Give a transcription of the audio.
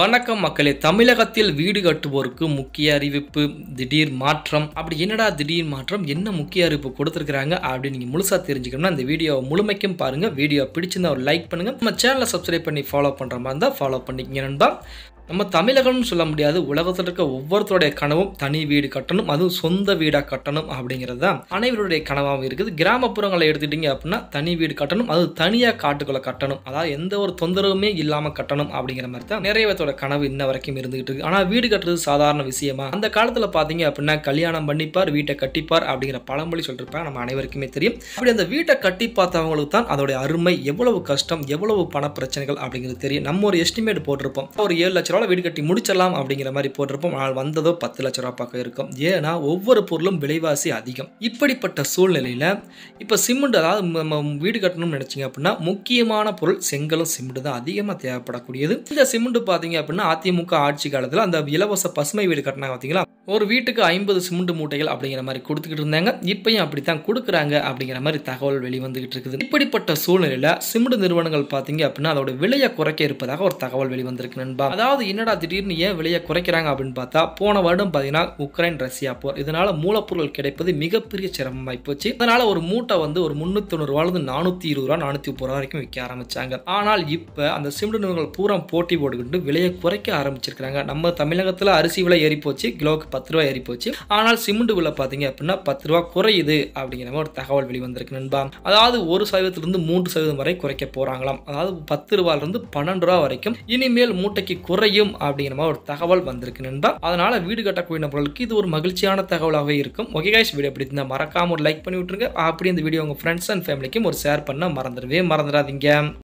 வணக்கம் மக்களே. தமிழகத்தில் வீடு கட்டுவோருக்கு முக்கிய அறிவிப்பு திடீர் மாற்றம். அப்படி என்னடா திடீர் மாற்றம்? என்ன முக்கிய அறிவிப்பு கொடுத்துருக்காங்க அப்படின்னு நீங்கள் முழுசாக தெரிஞ்சுக்கணும்னா இந்த வீடியோவை முழுமைக்கும் பாருங்கள் வீடியோ பிடிச்சிருந்தா ஒரு லைக் பண்ணுங்கள் நம்ம சேனலை சப்ஸ்கிரைப் பண்ணி ஃபாலோ பண்ணுற மாதிரி இருந்தால் ஃபாலோ பண்ணிக்கங்க நண்பா. நம்ம தமிழகம்னு சொல்ல முடியாது. உலகத்தில் இருக்க ஒவ்வொருத்தருடைய கனவும் தனி வீடு கட்டணும் அதுவும் சொந்த வீடாக கட்டணும் அப்படிங்கிறது தான் அனைவருடைய கனவாகவும் இருக்குது. கிராமப்புறங்களை எடுத்துட்டீங்க அப்படின்னா தனி வீடு கட்டணும் அது தனியாக காட்டுக்குள்ள கட்டணும். அதாவது எந்த ஒரு தொந்தரவுமே இல்லாமல் கட்டணும் அப்படிங்கிற மாதிரி தான் நிறைய பேர்த்தோட கனவு இன்ன வரைக்கும் இருந்துகிட்டு இருக்கு. ஆனால் வீடு கட்டுறது சாதாரண விஷயமா? அந்த காலத்தில் பார்த்தீங்க அப்படின்னா கல்யாணம் பண்ணிப்பார் வீட்டை கட்டிப்பார் அப்படிங்கிற பழமொழி சொல்லிருப்பாங்க நம்ம அனைவருக்குமே தெரியும். அப்படி அந்த வீட்டை கட்டி பார்த்தவங்களுக்கு தான் அதோடைய அருமை எவ்வளவு கஷ்டம் எவ்வளவு பண பிரச்சனைகள் அப்படிங்கிறது தெரியும். நம்ம ஒரு எஸ்டிமேட் போட்டிருப்போம். ஒரு ஏழு லட்ச ரூபா வீடு கட்டி முடிச்சிடலாம் அப்படிங்கிற மாதிரி போட்டிருப்போம். ஆனால் வந்ததோ பத்து லட்ச ரூபா பக்கம் இருக்கும். ஏன்னா ஒவ்வொரு பொருளும் விலைவாசி அதிகம். இப்படிப்பட்ட சூழ்நிலையில் இப்போ சிமெண்ட் அதாவது நம்ம வீடு கட்டணும்னு நினச்சிங்க அப்படின்னா முக்கியமான பொருள் செங்கலும் சிமெண்ட் தான் அதிகமாக தேவைப்படக்கூடியது. இந்த சிமெண்ட் பார்த்தீங்க அப்படின்னா அதிமுக ஆட்சி காலத்தில் அந்த இலவச பசுமை வீடு கட்டினாங்க பார்த்தீங்களா ஒரு வீட்டுக்கு ஐம்பது சிமெண்ட் மூட்டைகள் அப்படிங்கிற மாதிரி கொடுத்துக்கிட்டு இருந்தாங்க. இப்பயும் அப்படித்தான் கொடுக்குறாங்க அப்படிங்கிற மாதிரி தகவல் வெளிவந்துகிட்டு இருக்குது. இப்படிப்பட்ட சூழ்நிலையில் சிமெண்ட் நிறுவனங்கள் பார்த்தீங்க அப்படின்னா அதோட விலையை குறைக்க இருப்பதாக ஒரு தகவல் வெளிவந்திருக்கு நண்பா. அதாவது என்னடா திடீர்னு ஏன் விலையை குறைக்கிறாங்க அப்படின்னு பார்த்தா போன வருடம் பார்த்தீங்கன்னா உக்ரைன் ரஷ்யா போர். இதனால மூலப்பொருள் கிடைப்பது மிகப்பெரிய சிரமமாய் போச்சு. அதனால ஒரு மூட்டை வந்து ஒரு முன்னூத்தி தொண்ணூறு ரூபாய் நானூத்தி இருபது ரூபா நானூத்தி முப்பது ரூபா வரைக்கும் விற்க ஆரம்பிச்சாங்க. ஆனால் இப்போ அந்த சிமெண்ட் நிறுவனங்கள் பூரா போட்டி போட்டுக்கிட்டு விலையை குறைக்க ஆரம்பிச்சிருக்காங்க நம்ம தமிழகத்தில் அரிசி விலை ஏறி போச்சு கிலோக்கு பத்து ரூபா ஏறி போச்சு ஆனால் சிமெண்ட் விலை பார்த்தீங்க அப்படின்னா பத்து ரூபா குறையுது அப்படிங்கிற மாதிரி ஒரு தகவல் வெளிவந்திருக்கு நண்பா. அதாவது ஒரு சதவீதத்திலிருந்து மூன்று சதவீதம் வரை குறைக்க போறாங்களாம். அதாவது பத்து ரூபாயிலிருந்து பன்னெண்டு ரூபா வரைக்கும் இனிமேல் மூட்டைக்கு குறையும் அப்படிங்கிற மாதிரி ஒரு தகவல் வந்திருக்கு நண்பா. அதனால வீடு கட்டக்கூடிய நபர்களுக்கு இது ஒரு மகிழ்ச்சியான தகவலாகவே இருக்கும். ஓகே கைஸ் வீடியோ பிடிச்சிருந்தா மறக்காம ஒரு லைக் பண்ணி விட்டுருங்க. அப்படி இந்த வீடியோ உங்க ஃப்ரெண்ட்ஸ் அண்ட் ஃபேமிலிக்கும் ஒரு ஷேர் பண்ண மறந்துடவே மறந்துடாதீங்க.